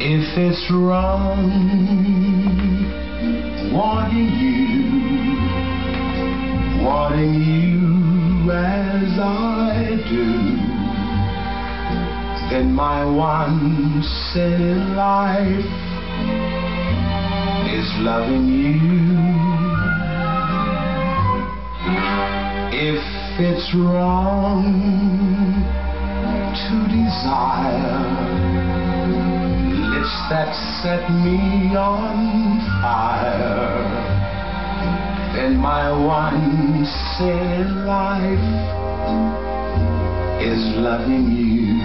If it's wrong wanting you, wanting you as I do, then my one sin in life is loving you. If it's wrong to desire that set me on fire. Then my one in life is loving you.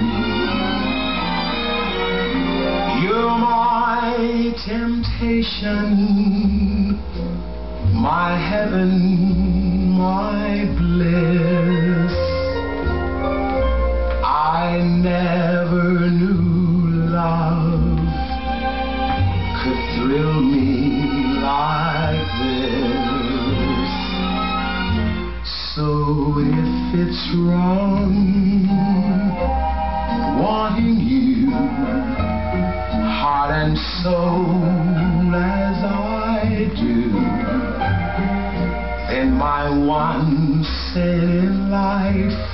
You're my temptation, my heaven, If it's wrong. Wanting you, heart and soul as I do, then my one sin in life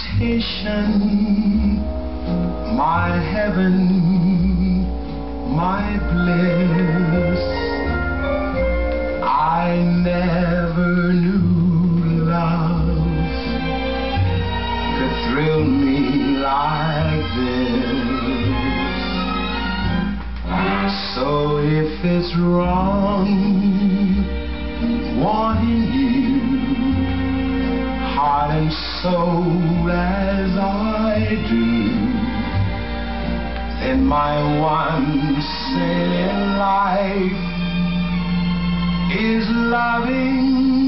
temptation, my heaven, my bliss. I never knew love could thrill me like this. So if it's wrong wanting you soul as I do, then my one sin in life is loving